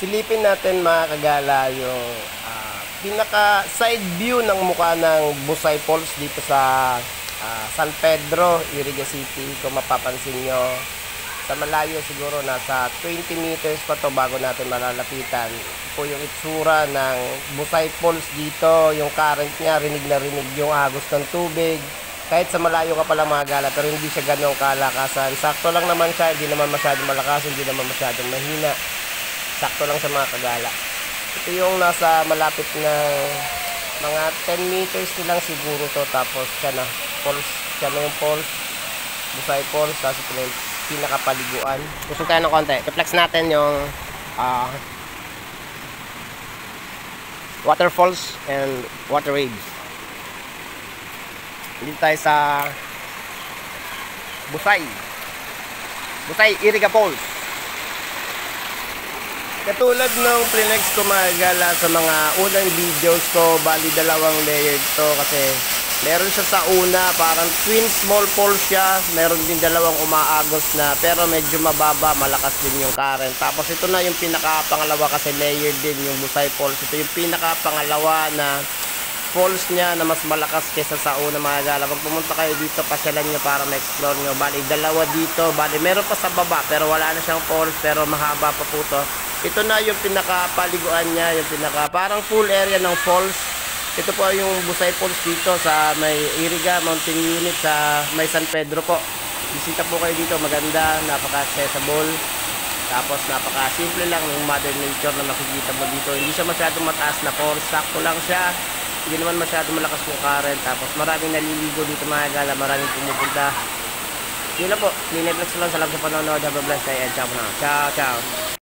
silipin natin mga kagala yung ah, pinaka side view ng mukha ng Busay Falls dito sa ah, San Pedro, Iriga City. Kung mapapansin nyo, sa malayo siguro nasa 20 meters pa to bago natin malalapitan. Po yung itsura ng Busay Falls dito. Yung current niya, rinig na rinig yung agos ng tubig. Kahit sa malayo ka pala mga gala, pero hindi siya ganong kalakasan. Sakto lang naman siya, hindi naman masyadong malakas, hindi naman masyadong mahina. Sakto lang sa mga kagala. Ito yung nasa malapit na mga 10 meters na lang siguro to. Tapos siya na, falls, siya na yung falls. Busay Falls, tapos ito na yung pinakapaliguan. Kusog tayo ng konti. I-flex natin yung ah, waterfalls and water waves. Dito tayo sa Busay. Busay Iriga Falls. Katulad ng Plinex ko magagala sa mga unang videos ko, bali dalawang layered to kasi meron siya sa una, parang twin small falls siya, meron din dalawang umaagos na pero medyo mababa, malakas din yung current. Tapos ito na yung pinaka-pangalawa kasi layered din yung Busay Falls. Ito yung pinaka-pangalawa na falls niya na mas malakas kesa sa una mga gala. Pag pumunta kayo dito, pasyalan nyo para ma-explore nyo. Bali, dalawa dito. Bali, meron pa sa baba pero wala na siyang falls pero mahaba pa po to. Ito na yung pinaka-paliguan niya, yung pinaka parang full area ng falls. Ito po yung Busay Falls dito sa may Iriga Mountain Unit sa may San Pedro po. Bisita po kayo dito, maganda, napaka-accessible. Tapos napaka-simple lang yung mother nature na makikita mo dito. Hindi siya masyadong mataas na falls, sakto lang siya. Hindi naman masyadong malakas yung current. Tapos maraming naliligo dito mga gala, maraming pumupunta. Yun lang po, Lineflex lang. Salamat sa panonood. Have a blessed day and ciao na. Ciao, ciao.